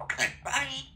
Okay, bye.